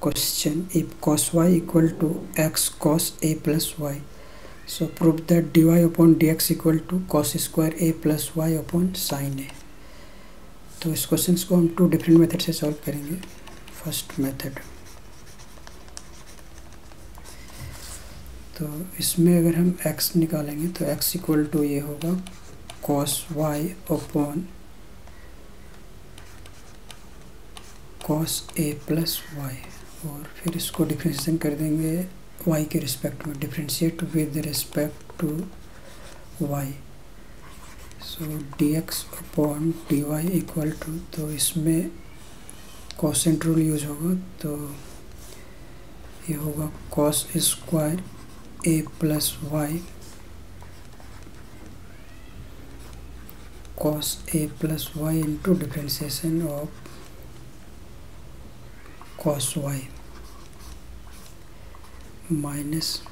question if cos y equal to x cos a plus y so prove that dy upon dx equal to cos square a plus y upon sin a तो इस question को हम two different method से solve करेंगे first method तो इसमें अगर हम x निकालेंगे तो x इक्वल टू ये होगा cos y upon cos a plus y और फिर इसको डिफ्रेंशिएशन कर देंगे वाई के रिस्पेक्ट में differentiate with respect to y so d x upon d y equal to तो इसमें कॉसेंट रूल यूज़ होगा तो ये होगा cos square a plus y cos a plus y into differentiation of cos y minus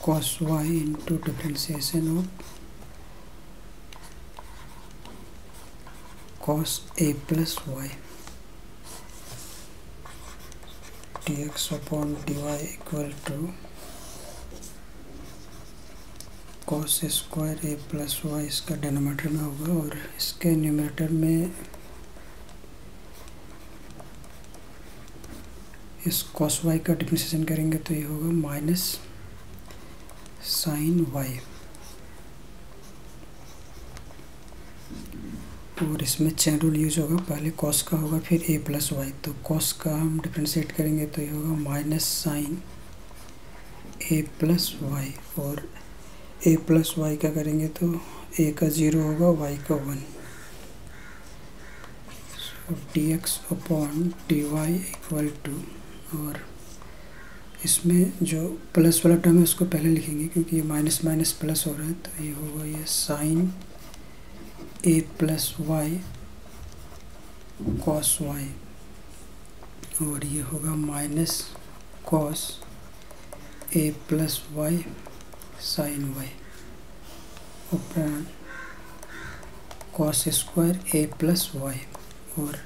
cos y into differentiation of cos a plus y dx upon dy equal to cos square a plus y इसका denominator में होगा और इसके numerator में इस cos Y का differentiation करेंगे तो ये होगा माइनस साइन वाई और इसमें चैन रूल यूज़ होगा, पहले कॉस का होगा, फिर ए प्लस वाई तो कॉस का हम डिफ्रेंशिएट करेंगे तो ये होगा minus sine a plus y और ए प्लस वाई का करेंगे तो ए का ज़ीरो होगा वाई का one d x upon d y equal to और इसमें जो प्लस वाला टर्म है, उसको पहले लिखेंगे क्योंकि ये माइनस माइनस प्लस हो रहा है तो ये होगा ये sine a plus y cos y और ये होगा minus cos a plus y sine y upon cos square a plus y और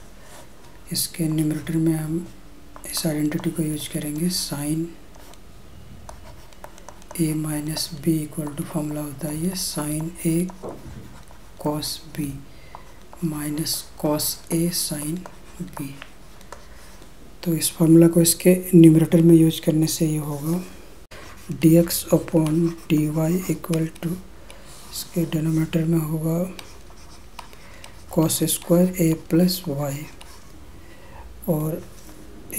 इसके न्यूमरेटर में हम इस आइडेंटिटी को यूज़ करेंगे। Sine a minus b equal to formula होता है ये। Sine a cos b minus cos a sine b तो इस फार्मूला को इसके न्यूमरेटर में यूज़ करने से ये होगा। D x upon d y equal to इसके डिनोमीटर में होगा cos square a plus y और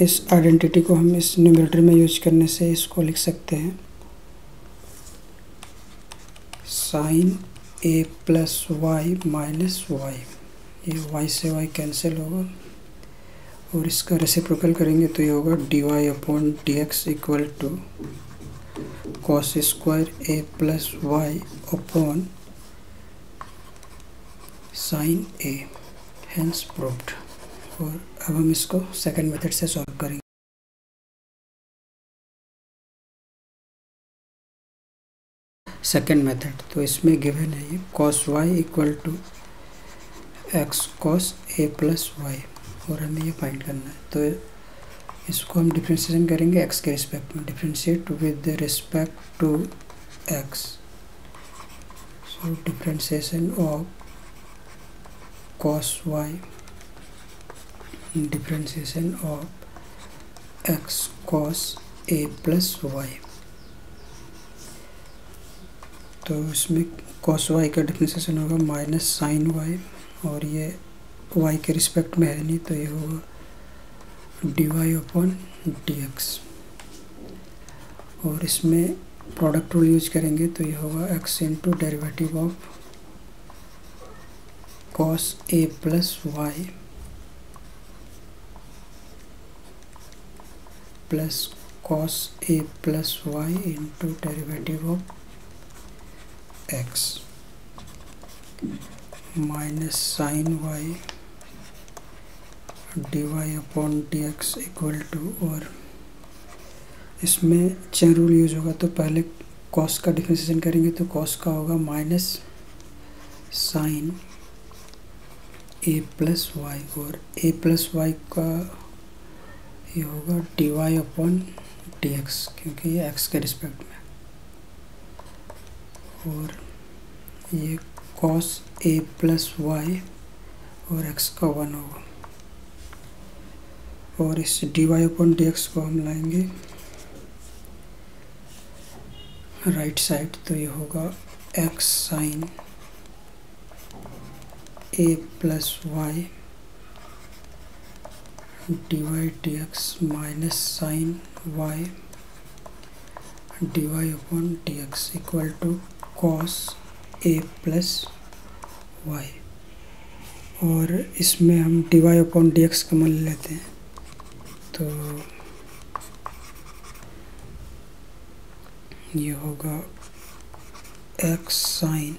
इस आइडेंटिटी को हम इस न्यूमरेटर में यूज़ करने से इसको लिख सकते हैं। Sine a plus y minus y ये वाई से वाई कैंसिल होगा। और इसका रेसिप्रोकल करेंगे तो ये होगा d y upon d x equal to cos square a plus y upon sine a hence proved और अब हम इसको सेकंड मेथड से सॉल्व करेंगे। सेकंड मेथड तो इसमें गिवन है ये cos y equal to x cos a plus y और हमें ये फाइंड करना है। तो इसको हम डिफ्रेंशिएशन करेंगे एक्स के रिस्पेक्ट में। Differentiate with respect to x so differentiation of cos y differentiation of x cos a plus y तो इसमें cos वाई का डिफ्रेंशिएशन होगा माइनस साइन वाई और ये y के रिस्पेक्ट में है नहीं तो ये होगा d y upon d x और इसमें प्रोडक्ट रूल यूज़ करेंगे तो ये होगा x into derivative of cos a plus y plus cos a plus y into derivative of x minus sine y d y upon d x equal to और। इसमें chain rule use होगा तो पहले cos का differentiation करेंगे तो cos का होगा minus sine a plus y और ए प्लस वाई का ये होगा d y upon d x क्योंकि ये एक्स के रिस्पेक्ट में और ये कॉस ए प्लस वाई और एक्स का वन होगा। और इस d y upon d x को हम लाएँगे राइट साइड तो ये होगा x sine a plus y d y d x minus sine y d y upon d x equal to cos a plus y और इसमें हम d y upon d x का मान लेते हैं। तो ये होगा x sine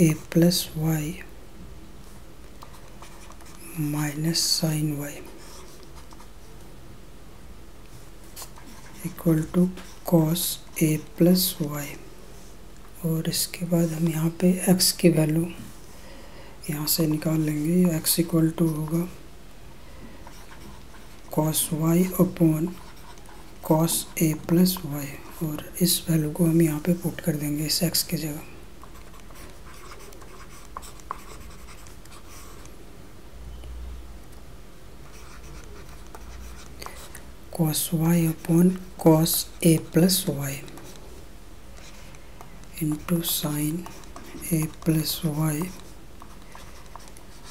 a plus y minus sine y equal to cos a plus y और इसके बाद हम यहाँ पे एक्स की वैल्यू यहाँ से निकाल लेंगे। एक्स इक्वल टू होगा cos y upon cos a plus y और इस वैल्यू को हम यहाँ पे पुट कर देंगे इस एक्स की जगह। Cos y upon cos a plus y into sine a plus y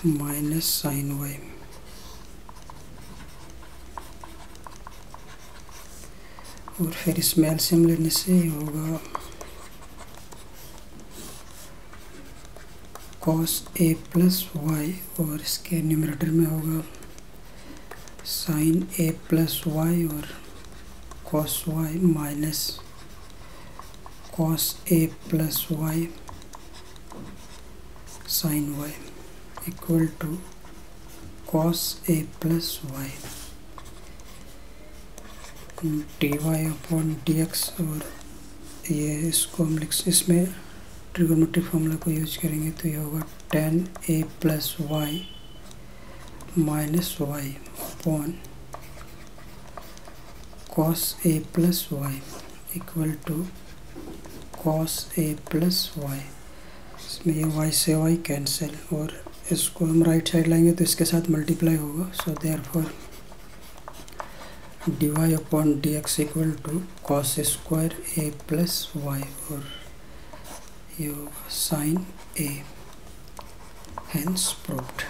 minus sine y और फिर इसमें एल्सियम लेने से होगा कॉस ए प्लस वाई और इसके न्यूमरेटर में होगा साइन ए प्लस वाई और cos y minus cos a plus y sine y equal to cos a plus y d y upon d x और ये इसको हम लिख, इसमें ट्रिगोमेट्रिक फॉर्मूला को यूज़ करेंगे तो ये होगा ten a plus y minus y upon cos a plus y equal to cos a plus y इसमें ये वाई से वाई कैंसिल और इसको हम राइट साइड लाएँगे तो इसके साथ मल्टीप्लाई होगा। So therefore d y upon d x equal to cos square a plus y और ये साइन ए हैंस प्रूव्ड